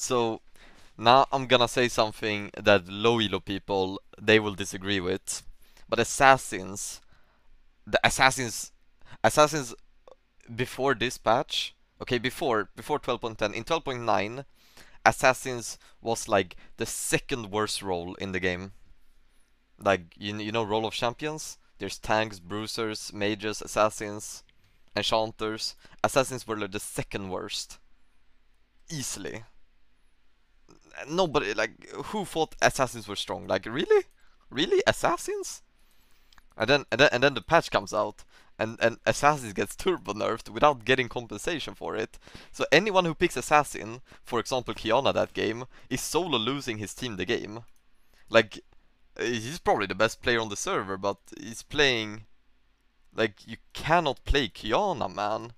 So now I'm gonna say something that low elo people they will disagree with. But assassins the assassins assassins before this patch okay before before 12.10 in 12.9 assassins was like the second worst role in the game. Like you, you know role of champions? There's tanks bruisers mages assassins enchanters. Assassins were like the second worst. Easily nobody like who thought assassins were strong? Like really? Really? Assassins? And then and then and then the patch comes out and and assassins gets turbo nerfed without getting compensation for it. So anyone who picks assassin for example Qiyana that game is solo losing his team the game. Like he's probably the best player on the server but he's playing like you cannot play Qiyana, man